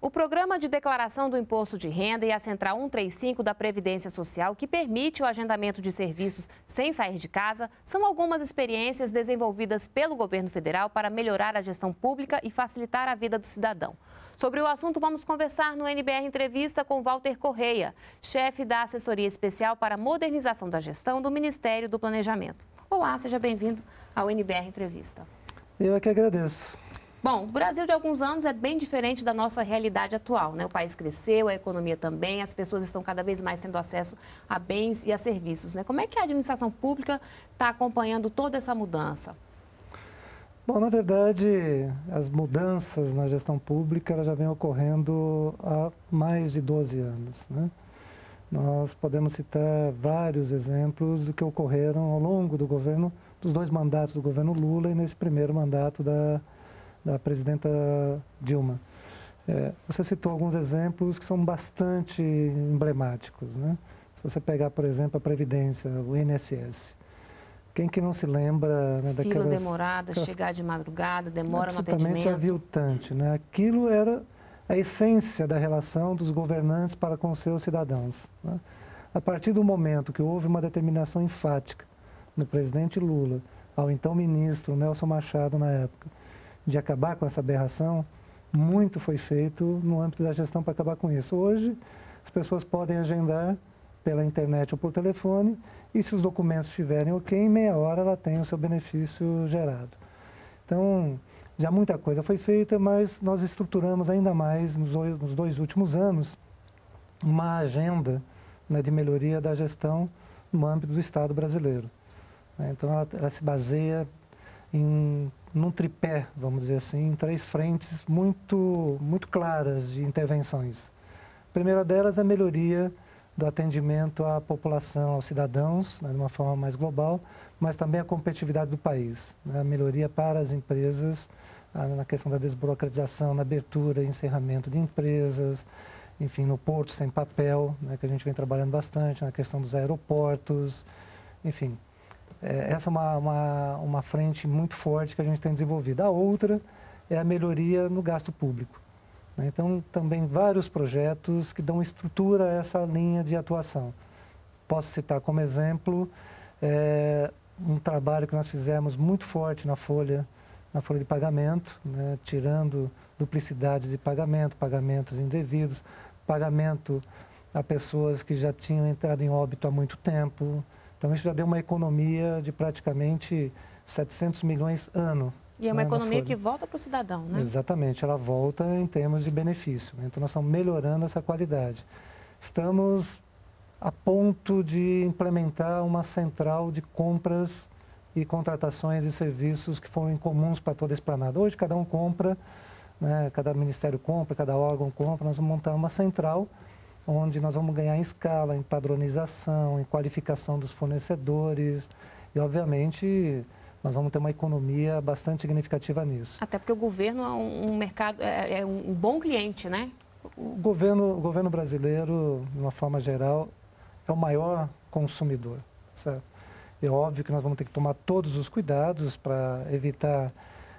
O Programa de Declaração do Imposto de Renda e a Central 135 da Previdência Social, que permite o agendamento de serviços sem sair de casa, são algumas experiências desenvolvidas pelo governo federal para melhorar a gestão pública e facilitar a vida do cidadão. Sobre o assunto, vamos conversar no NBR Entrevista com Walter Correia, chefe da Assessoria Especial para Modernização da Gestão do Ministério do Planejamento. Olá, seja bem-vindo ao NBR Entrevista. Eu é que agradeço. Bom, o Brasil de alguns anos é bem diferente da nossa realidade atual, né? O país cresceu, a economia também, as pessoas estão cada vez mais tendo acesso a bens e a serviços, né? Como é que a administração pública está acompanhando toda essa mudança? Bom, na verdade, as mudanças na gestão pública já vêm ocorrendo há mais de 12 anos, né? Nós podemos citar vários exemplos do que ocorreram ao longo do governo, dos dois mandatos do governo Lula e nesse primeiro mandato da da presidenta Dilma. É, você citou alguns exemplos que são bastante emblemáticos. Né? Se você pegar, por exemplo, a Previdência, o INSS. Quem que não se lembra né, Fila daquelas... demorada, aquelas... chegar de madrugada, demora no atendimento. Absolutamente aviltante. Né? Aquilo era a essência da relação dos governantes para com seus cidadãos. Né? A partir do momento que houve uma determinação enfática no presidente Lula, ao então ministro Nelson Machado na época, de acabar com essa aberração, muito foi feito no âmbito da gestão para acabar com isso. Hoje, as pessoas podem agendar pela internet ou por telefone e se os documentos estiverem ok, em meia hora ela tem o seu benefício gerado. Então, já muita coisa foi feita, mas nós estruturamos ainda mais nos dois, últimos anos uma agenda né, de melhoria da gestão no âmbito do Estado brasileiro. Então, ela, ela se baseia em num tripé, vamos dizer assim, em três frentes muito, muito claras de intervenções. A primeira delas é a melhoria do atendimento à população, aos cidadãos, né, de uma forma mais global, mas também a competitividade do país, né, a melhoria para as empresas, na questão da desburocratização, na abertura e encerramento de empresas, enfim, no porto sem papel, né, que a gente vem trabalhando bastante, na questão dos aeroportos, enfim, é, essa é uma, uma, uma frente muito forte que a gente tem desenvolvido. A outra é a melhoria no gasto público. Né? Então, também vários projetos que dão estrutura a essa linha de atuação. Posso citar como exemplo é, um trabalho que nós fizemos muito forte na folha, na folha de pagamento, né? tirando duplicidades de pagamento, pagamentos indevidos, pagamento a pessoas que já tinham entrado em óbito há muito tempo, então, isso já deu uma economia de praticamente 700 milhões ano. E é uma né, economia que volta para o cidadão, né? Exatamente, ela volta em termos de benefício. Então, nós estamos melhorando essa qualidade. Estamos a ponto de implementar uma central de compras e contratações e serviços que foram incomuns para toda a esplanada. Hoje, cada um compra, né, cada ministério compra, cada órgão compra, nós vamos montar uma central onde nós vamos ganhar em escala, em padronização, em qualificação dos fornecedores e, obviamente, nós vamos ter uma economia bastante significativa nisso. Até porque o governo é um mercado, é, é um bom cliente, né? O governo, o governo brasileiro, de uma forma geral, é o maior consumidor, certo? É óbvio que nós vamos ter que tomar todos os cuidados para evitar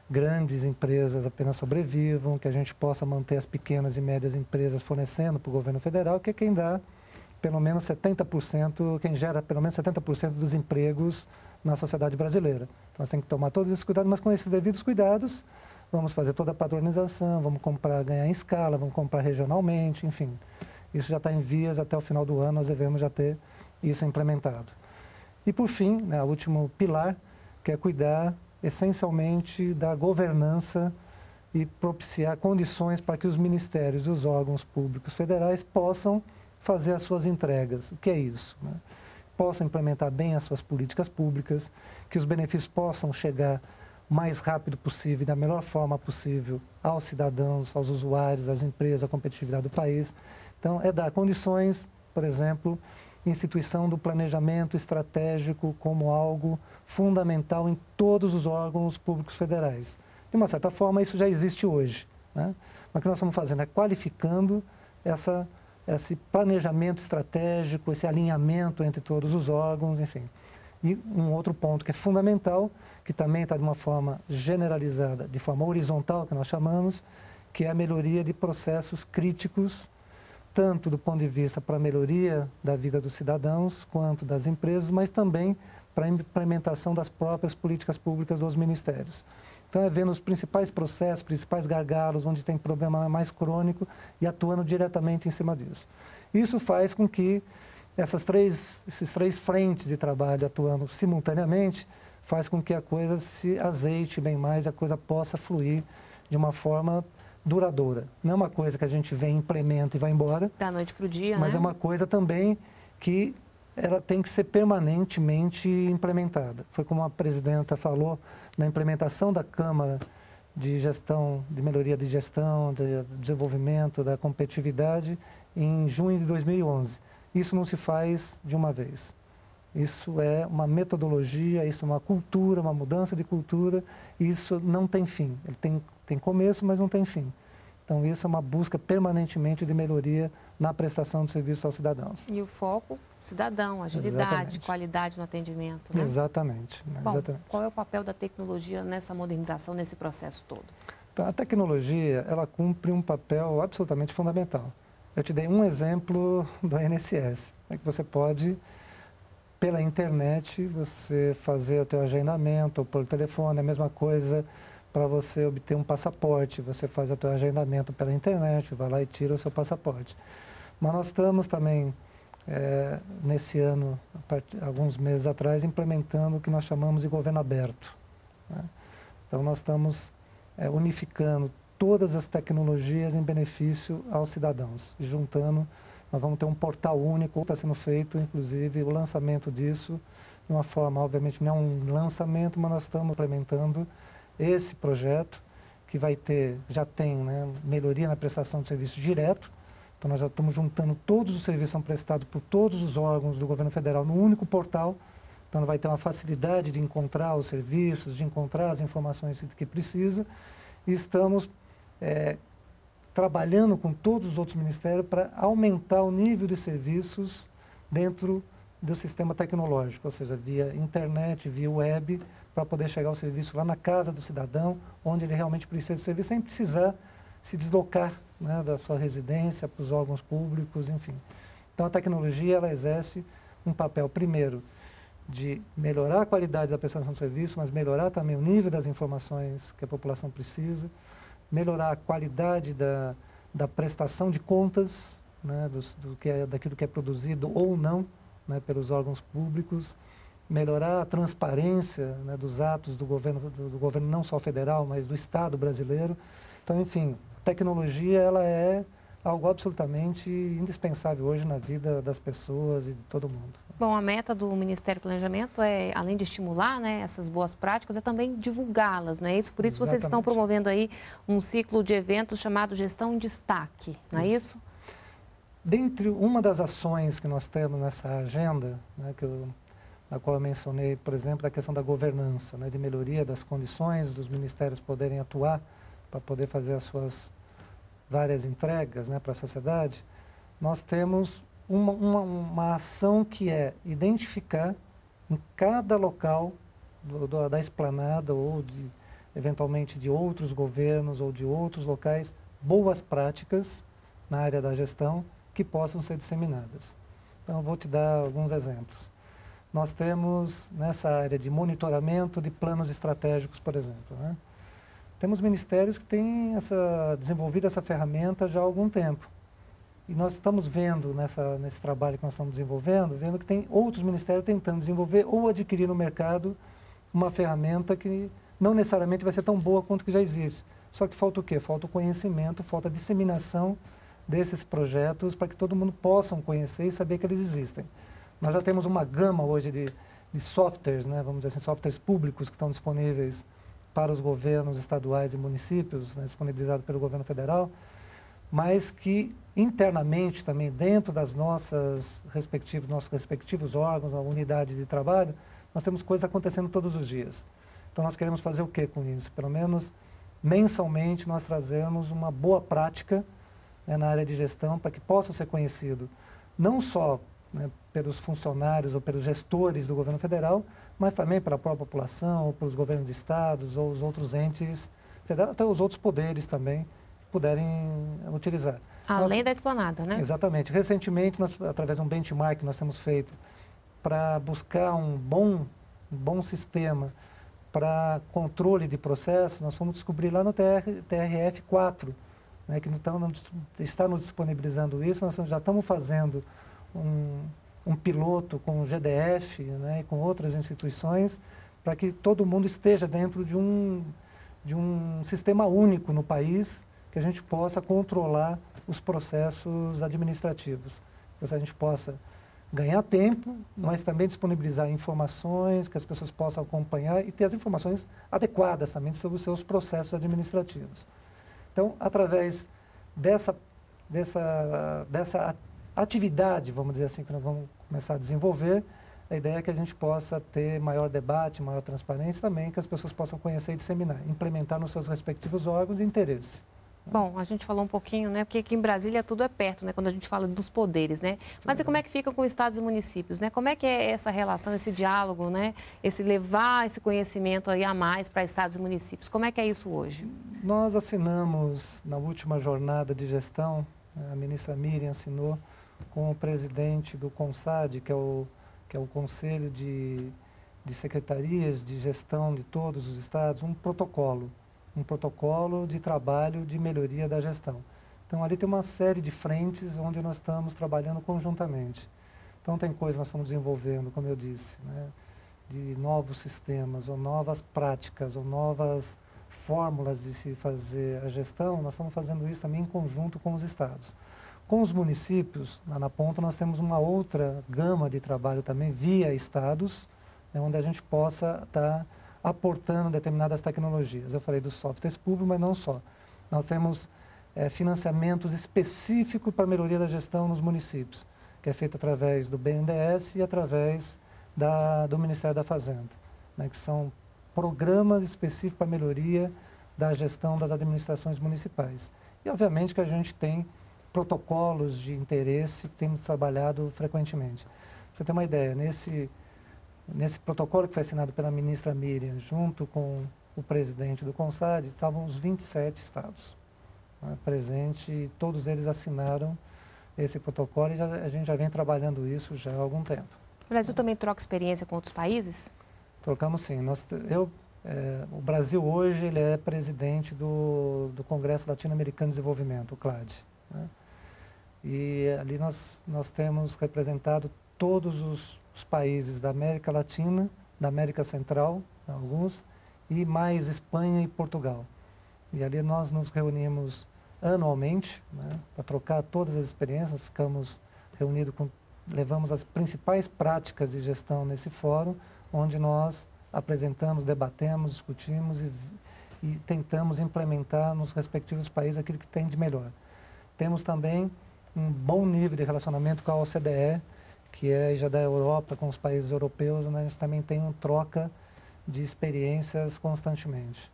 grandes empresas apenas sobrevivam, que a gente possa manter as pequenas e médias empresas fornecendo para o governo federal, que é quem dá pelo menos 70%, quem gera pelo menos 70% dos empregos na sociedade brasileira. Então, nós temos que tomar todos esses cuidados, mas com esses devidos cuidados, vamos fazer toda a padronização, vamos comprar, ganhar em escala, vamos comprar regionalmente, enfim. Isso já está em vias, até o final do ano nós devemos já ter isso implementado. E, por fim, né, o último pilar, que é cuidar essencialmente da governança e propiciar condições para que os ministérios e os órgãos públicos federais possam fazer as suas entregas. O que é isso? Né? Possam implementar bem as suas políticas públicas, que os benefícios possam chegar o mais rápido possível e da melhor forma possível aos cidadãos, aos usuários, às empresas, à competitividade do país. Então, é dar condições, por exemplo, instituição do planejamento estratégico como algo fundamental em todos os órgãos públicos federais. De uma certa forma, isso já existe hoje. Né? Mas o que nós estamos fazendo é qualificando essa, esse planejamento estratégico, esse alinhamento entre todos os órgãos, enfim. E um outro ponto que é fundamental, que também está de uma forma generalizada, de forma horizontal, que nós chamamos, que é a melhoria de processos críticos, tanto do ponto de vista para a melhoria da vida dos cidadãos, quanto das empresas, mas também para a implementação das próprias políticas públicas dos ministérios. Então, é vendo os principais processos, principais gargalos, onde tem problema mais crônico e atuando diretamente em cima disso. Isso faz com que essas três, esses três frentes de trabalho atuando simultaneamente faz com que a coisa se azeite bem mais, a coisa possa fluir de uma forma duradoura. Não é uma coisa que a gente vem, implementa e vai embora. Da noite para o dia, Mas né? é uma coisa também que ela tem que ser permanentemente implementada. Foi como a presidenta falou na implementação da Câmara de Gestão, de Melhoria de Gestão, de Desenvolvimento, da Competitividade, em junho de 2011. Isso não se faz de uma vez. Isso é uma metodologia, isso é uma cultura, uma mudança de cultura, e isso não tem fim. Ele tem, tem começo, mas não tem fim. Então, isso é uma busca permanentemente de melhoria na prestação de serviços aos cidadãos. E o foco, cidadão, agilidade, Exatamente. qualidade no atendimento. Né? Exatamente. Bom, Exatamente. Qual é o papel da tecnologia nessa modernização, nesse processo todo? Então, a tecnologia, ela cumpre um papel absolutamente fundamental. Eu te dei um exemplo do INSS, é que você pode pela internet você fazer o teu agendamento ou por telefone, é a mesma coisa para você obter um passaporte, você faz o teu agendamento pela internet, vai lá e tira o seu passaporte. Mas nós estamos também, é, nesse ano, alguns meses atrás, implementando o que nós chamamos de governo aberto. Né? Então, nós estamos é, unificando todas as tecnologias em benefício aos cidadãos, juntando nós vamos ter um portal único, está sendo feito, inclusive, o lançamento disso de uma forma, obviamente, não é um lançamento, mas nós estamos implementando esse projeto que vai ter, já tem, né, melhoria na prestação de serviço direto. Então, nós já estamos juntando todos os serviços que são prestados por todos os órgãos do governo federal no único portal. Então, vai ter uma facilidade de encontrar os serviços, de encontrar as informações que precisa. E estamos é, trabalhando com todos os outros ministérios para aumentar o nível de serviços dentro do sistema tecnológico, ou seja, via internet, via web, para poder chegar ao serviço lá na casa do cidadão, onde ele realmente precisa de serviço, sem precisar se deslocar né, da sua residência para os órgãos públicos, enfim. Então, a tecnologia ela exerce um papel, primeiro, de melhorar a qualidade da prestação de serviço, mas melhorar também o nível das informações que a população precisa, melhorar a qualidade da, da prestação de contas, né, do, que é, daquilo que é produzido ou não né, pelos órgãos públicos, melhorar a transparência né, dos atos do governo, do, do, governo não só federal, mas do Estado brasileiro. Então, enfim, a tecnologia ela é algo absolutamente indispensável hoje na vida das pessoas e de todo mundo. Bom, a meta do Ministério do Planejamento é, além de estimular né, essas boas práticas, é também divulgá-las, não é isso? Por isso Exatamente. vocês estão promovendo aí um ciclo de eventos chamado Gestão em Destaque, não é isso? isso? Dentre uma das ações que nós temos nessa agenda, né, que eu, na qual eu mencionei, por exemplo, a questão da governança, né, de melhoria das condições dos ministérios poderem atuar para poder fazer as suas várias entregas né, para a sociedade, nós temos uma, uma, uma ação que é identificar em cada local do, do, da esplanada ou de, eventualmente de outros governos ou de outros locais boas práticas na área da gestão que possam ser disseminadas. Então, vou te dar alguns exemplos. Nós temos nessa área de monitoramento de planos estratégicos, por exemplo. Né? Temos ministérios que têm essa, desenvolvido essa ferramenta já há algum tempo. E nós estamos vendo nessa, nesse trabalho que nós estamos desenvolvendo, vendo que tem outros ministérios tentando desenvolver ou adquirir no mercado uma ferramenta que não necessariamente vai ser tão boa quanto que já existe. Só que falta o quê? Falta o conhecimento, falta a disseminação desses projetos para que todo mundo possa conhecer e saber que eles existem. Nós já temos uma gama hoje de, de softwares, né, vamos dizer assim, softwares públicos que estão disponíveis para os governos estaduais e municípios, né, disponibilizado pelo governo federal, mas que internamente também, dentro das nossas respectivos, nossos respectivos órgãos, a unidade de trabalho, nós temos coisas acontecendo todos os dias. Então nós queremos fazer o que com isso? Pelo menos mensalmente nós trazemos uma boa prática né, na área de gestão para que possa ser conhecido não só né, pelos funcionários ou pelos gestores do governo federal, mas também para a própria população, ou pelos governos de estados ou os outros entes, até os outros poderes também, puderem utilizar. Além nós, da esplanada, né? Exatamente. Recentemente, nós, através de um benchmark que nós temos feito para buscar um bom, um bom sistema para controle de processo, nós fomos descobrir lá no TR, TRF 4, né, que então, está nos disponibilizando isso, nós já estamos fazendo um, um piloto com o GDF né, e com outras instituições para que todo mundo esteja dentro de um, de um sistema único no país que a gente possa controlar os processos administrativos. Que a gente possa ganhar tempo, mas também disponibilizar informações que as pessoas possam acompanhar e ter as informações adequadas também sobre os seus processos administrativos. Então, através dessa, dessa, dessa atividade, vamos dizer assim, que nós vamos começar a desenvolver, a ideia é que a gente possa ter maior debate, maior transparência também, que as pessoas possam conhecer e disseminar, implementar nos seus respectivos órgãos de interesse. Bom, a gente falou um pouquinho, né? Porque aqui em Brasília tudo é perto, né? Quando a gente fala dos poderes, né? Mas e como é que fica com estados e municípios, né? Como é que é essa relação, esse diálogo, né? Esse levar esse conhecimento aí a mais para estados e municípios. Como é que é isso hoje? Nós assinamos na última jornada de gestão, a ministra Miriam assinou com o presidente do CONSAD, que é o, que é o Conselho de, de Secretarias de Gestão de todos os estados, um protocolo um protocolo de trabalho de melhoria da gestão. Então, ali tem uma série de frentes onde nós estamos trabalhando conjuntamente. Então, tem coisas que nós estamos desenvolvendo, como eu disse, né, de novos sistemas, ou novas práticas, ou novas fórmulas de se fazer a gestão. Nós estamos fazendo isso também em conjunto com os estados. Com os municípios, lá na ponta, nós temos uma outra gama de trabalho também, via estados, né, onde a gente possa estar. Tá aportando determinadas tecnologias. Eu falei dos softwares públicos, mas não só. Nós temos é, financiamentos específicos para melhoria da gestão nos municípios, que é feito através do BNDES e através da, do Ministério da Fazenda, né, que são programas específicos para melhoria da gestão das administrações municipais. E, obviamente, que a gente tem protocolos de interesse que temos trabalhado frequentemente. Pra você ter uma ideia, nesse Nesse protocolo que foi assinado pela ministra Miriam, junto com o presidente do CONSAD, estavam os 27 estados né, presentes e todos eles assinaram esse protocolo e já, a gente já vem trabalhando isso já há algum tempo. O Brasil também troca experiência com outros países? Trocamos sim. Nós, eu, é, o Brasil hoje ele é presidente do, do Congresso Latino-Americano de Desenvolvimento, o CLAD. Né? E ali nós, nós temos representado todos os, os países da América Latina, da América Central, alguns, e mais Espanha e Portugal. E ali nós nos reunimos anualmente né, para trocar todas as experiências, ficamos reunidos com, levamos as principais práticas de gestão nesse fórum, onde nós apresentamos, debatemos, discutimos e, e tentamos implementar nos respectivos países aquilo que tem de melhor. Temos também um bom nível de relacionamento com a OCDE, que é já da Europa, com os países europeus, onde a gente também tem uma troca de experiências constantemente.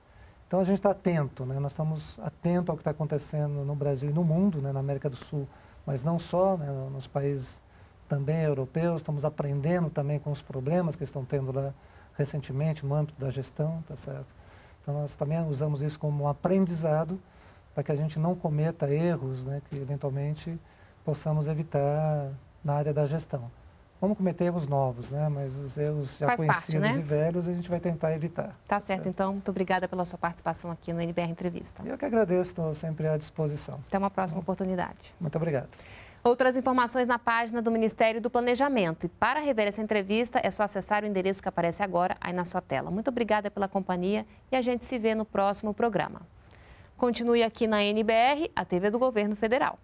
Então a gente está atento, né? nós estamos atentos ao que está acontecendo no Brasil e no mundo, né? na América do Sul, mas não só, né? nos países também europeus, estamos aprendendo também com os problemas que estão tendo lá recentemente no âmbito da gestão, tá certo? Então nós também usamos isso como um aprendizado para que a gente não cometa erros, né? que eventualmente possamos evitar na área da gestão. Vamos cometer erros novos, né? mas os erros já Faz conhecidos parte, né? e velhos a gente vai tentar evitar. Tá certo, certo, então. Muito obrigada pela sua participação aqui no NBR Entrevista. Eu que agradeço, estou sempre à disposição. Até uma próxima oportunidade. Muito obrigado. Outras informações na página do Ministério do Planejamento. E para rever essa entrevista, é só acessar o endereço que aparece agora aí na sua tela. Muito obrigada pela companhia e a gente se vê no próximo programa. Continue aqui na NBR, a TV do Governo Federal.